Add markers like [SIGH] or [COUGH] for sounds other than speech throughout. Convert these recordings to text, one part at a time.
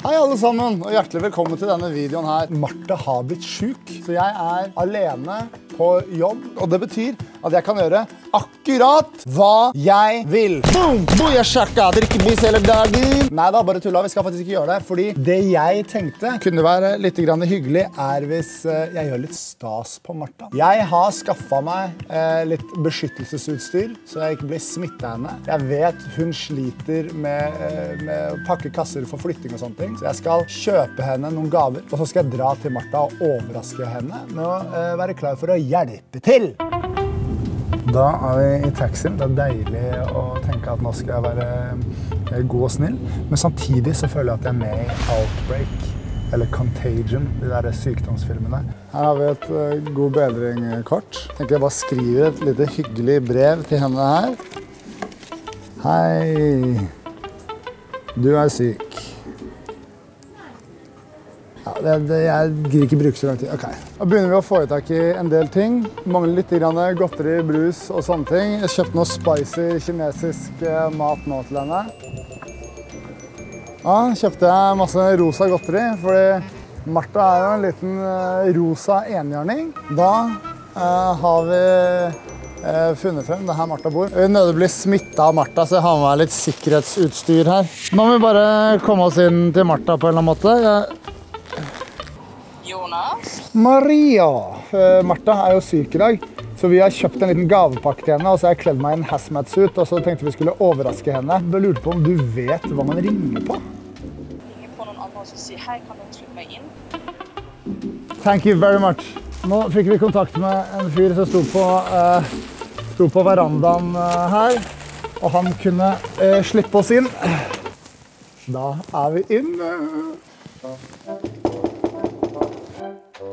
Hei alle sammen, og hjertelig velkommen til denne videoen her. Martha har blitt syk, så jeg er alene på jobb. Og det betyr at jeg kan gjøre akkurat hva jeg vil. Boom! Hele dagen. Nei da, bare tulla. Vi skal faktisk ikke gjøre det. Fordi det jeg tenkte kunne være litt hyggelig, er hvis eh, jeg gjør litt stas på Martha. Jeg har skaffa meg eh, litt beskyttelsesutstyr, så jeg ikke blir smitta henne. Jeg vet hun sliter med, eh, med å pakke kasser for flytting og sånne ting. Så jeg skal kjøpe henne noen gaver, og så skal jeg dra til Martha og overraske henne med å være klar for å hjelpe til. Da er vi i taxien. Det er deilig å tenke at nå skal jeg være eh, god og snill. Men samtidig så føler jeg at jeg er med i Outbreak. Eller Contagion, de der sykdomsfilmene. Her har vi et eh, god bedring-kort. Tenker jeg bare skriver et lite hyggelig brev til henne her. Hei. Du er syk. Ja, det, det, jeg gidder ikke bruke så lang tid. Ok. Da begynner vi å få i tak i en del ting. Mangler litt grann godteri, brus og sånne ting. Jeg kjøpte noe spicy kinesisk eh, mat nå til henne. Ja, kjøpte jeg masse rosa godteri, fordi Martha er jo en liten eh, rosa enhjørning. Da eh, har vi eh, funnet frem det her Martha bor. Vi nødig bli smitta av Martha, så jeg har med meg litt sikkerhetsutstyr her. Nå må vi bare komme oss inn til Martha på en eller annen måte. Jeg? Maria! Eh, Martha er jo syk i dag, så vi har kjøpt en liten gavepakke til henne. Og så har jeg kledd meg i en hazmat-suit, og så tenkte vi skulle overraske henne. Jeg lurte på om du vet hva man ringer på? Ringer på noen andre som sier hei, kan du slippe meg inn? Thank you very much. Nå fikk vi kontakt med en fyr som sto på, uh, sto på verandaen uh, her. Og han kunne slippe oss inn. Da er vi inne. Hei.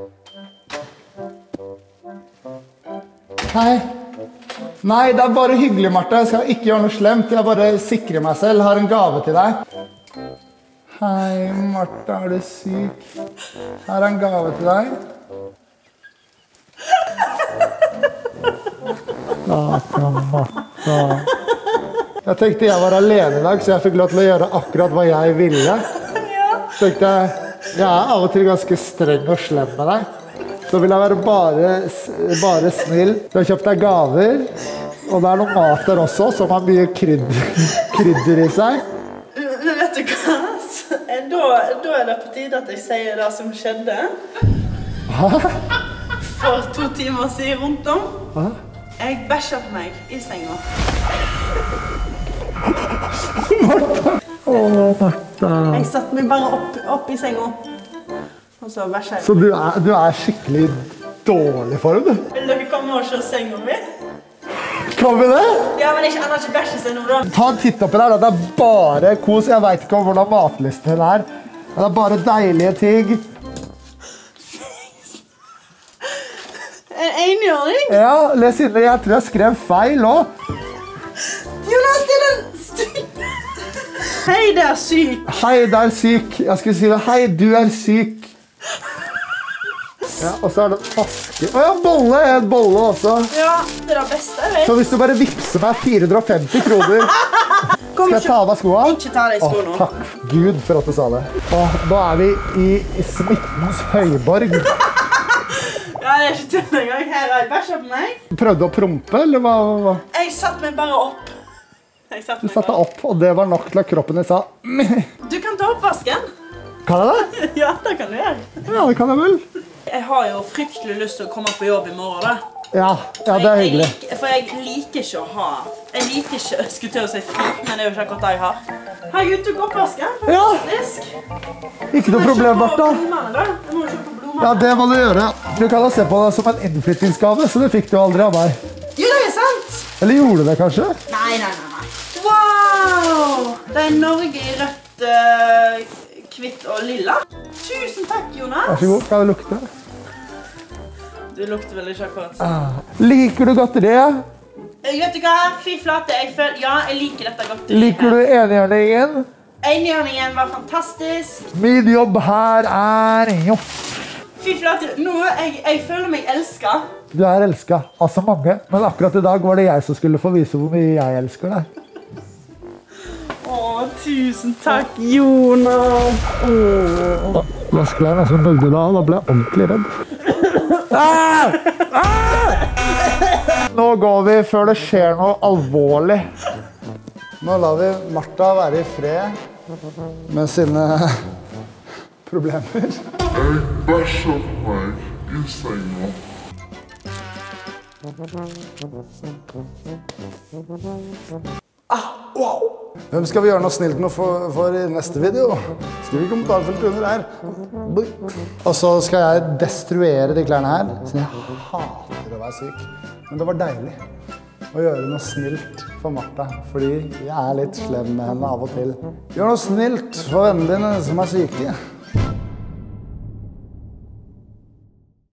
Nei, det er bare hyggelig, Martha. Jeg skal ikke gjøre noe slemt. Jeg bare sikrer meg selv. Har en gave til deg. Hei, Martha. Er du syk? Her er en gave til deg. Stakkar Martha. Jeg tenkte jeg var alene i dag, så jeg fikk lov til å gjøre akkurat hva jeg ville. Så tenkte jeg jeg er av og til ganske streng og slem med deg. Så vil jeg være bare, bare snill. Du har kjøpt deg gaver. Og det er noe mat der også, som har mye krydder, [LAUGHS] krydder i seg. Men vet du hva? [LAUGHS] Da, da er det på tide at jeg sier det som skjedde. Hæ? For to timer siden rundt om. Jeg bæsja på meg i senga. Å, Martha. Jeg satte meg bare opp, opp i senga. Og så vær jeg. Så du er, du er skikkelig dårlig form, du. Vil dere komme og se senga mi? Kan vi det? Ja, men ikke, ikke bæsje seg noe, da. Ta en titt oppi der. da. Det er bare kos. Jeg veit ikke om hvordan matlisten din er. Det er bare deilige ting. En enhjørning? Ja, Les inne. Jeg tror jeg skrev feil òg. Hei, det er syk. Hei, du er syk. Jeg skulle si det. Hei, du er syk. Ja, Og så er det en aske. Å ja, bolle! En bolle også. Ja, det er det beste jeg vet. Så hvis du bare vippser meg 450 kroner Skal jeg ta av meg? Ikke ta deg Å, sko takk Gud for at du sa det. Og nå er vi i smittens høyborg. Ja, det er ikke tull engang. Her har jeg bæsja på meg. Prøvde å prompe, eller hva? Jeg satte meg bare opp. Jeg satte Du meg satte opp, og det var nok til at kroppen din sa Du kan ta oppvasken. Kan jeg det? [LAUGHS] Ja, det kan du gjøre. Ja, det kan jeg vel. Jeg har jo fryktelig lyst til å komme på jobb i morgen. da. Ja, ja det er Jeg- hyggelig. Jeg, liker- for jeg liker ikke å ha Jeg liker ikke jeg skulle til å si fri, men det er jo ikke akkurat det jeg har. Herregud, tok oppvasken. Ja. Fantastisk. Ikke noe problem, Martha. Jeg. Jeg. Ja, det må du gjøre. Du kan da se på det som en innflyttingsgave, så det fikk du aldri av meg. Jo, det er sant. Eller gjorde du det kanskje? Nei, nei, nei. Wow! Det er Norge i rødt, eh, hvitt og lilla. Tusen takk, Jonas. Vær så god, kan du lukte? Du lukter vel ikke akkurat. Liker du godteriet? Eh, Vet du hva? Fy flate. Jeg føl ja, jeg liker dette godteriet. Liker du enhjørningen? Enhjørningen var fantastisk. Min jobb her er jo Fy flate. Nå, jeg, jeg føler meg elska. Du er elska av så mange, men akkurat i dag var det jeg som skulle få vise hvor mye jeg elsker deg. Tusen takk, Jonas. Da skulle jeg nesten bøgde da. Da ble jeg ordentlig redd. Ah! Ah! Nå går vi før det skjer noe alvorlig. Nå lar vi Martha være i fred med sine problemer. Jeg wow! på meg i senga. Hvem skal vi gjøre noe snilt med for, for i neste video? Skriv i kommentarfeltet under her. Og så skal jeg destruere de klærne her, siden jeg hater å være syk. Men det var deilig å gjøre noe snilt for Martha, fordi jeg er litt slem med henne av og til. Gjør noe snilt for vennene dine som er syke.